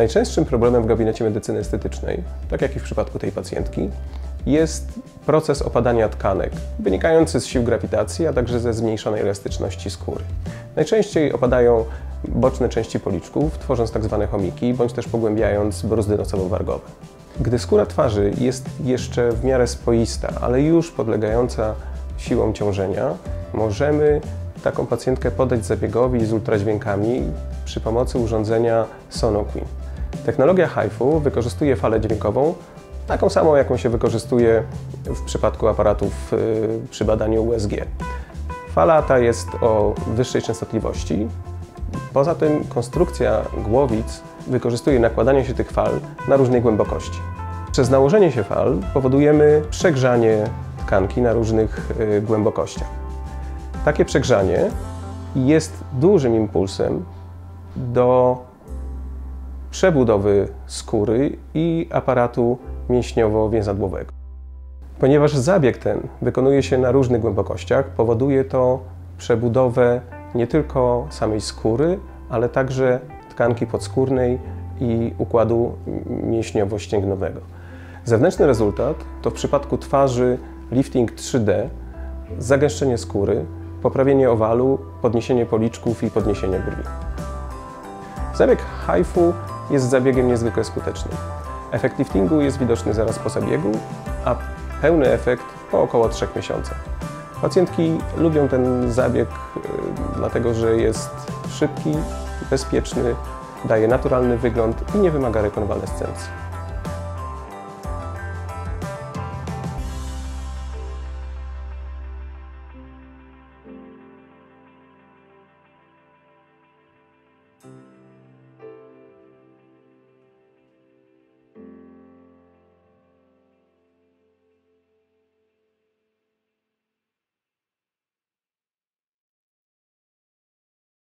Najczęstszym problemem w gabinecie medycyny estetycznej, tak jak i w przypadku tej pacjentki, jest proces opadania tkanek, wynikający z sił grawitacji, a także ze zmniejszonej elastyczności skóry. Najczęściej opadają boczne części policzków, tworząc tak zwane chomiki, bądź też pogłębiając bruzdy nosowo-wargowe. Gdy skóra twarzy jest jeszcze w miarę spoista, ale już podlegająca siłom ciążenia, możemy taką pacjentkę podać zabiegowi z ultradźwiękami przy pomocy urządzenia Sonoqueen. Technologia HIFU wykorzystuje falę dźwiękową, taką samą, jaką się wykorzystuje w przypadku aparatów y, przy badaniu USG. Fala ta jest o wyższej częstotliwości. Poza tym konstrukcja głowic wykorzystuje nakładanie się tych fal na różnej głębokości. Przez nałożenie się fal powodujemy przegrzanie tkanki na różnych y, głębokościach. Takie przegrzanie jest dużym impulsem do przebudowy skóry i aparatu mięśniowo-więzadłowego. Ponieważ zabieg ten wykonuje się na różnych głębokościach, powoduje to przebudowę nie tylko samej skóry, ale także tkanki podskórnej i układu mięśniowo-ścięgnowego. Zewnętrzny rezultat to w przypadku twarzy lifting 3D, zagęszczenie skóry, poprawienie owalu, podniesienie policzków i podniesienie brwi. Zabieg HIFU jest zabiegiem niezwykle skutecznym. Efekt liftingu jest widoczny zaraz po zabiegu, a pełny efekt po około 3 miesiącach. Pacjentki lubią ten zabieg, y, dlatego że jest szybki, bezpieczny, daje naturalny wygląd i nie wymaga rekonwalescencji.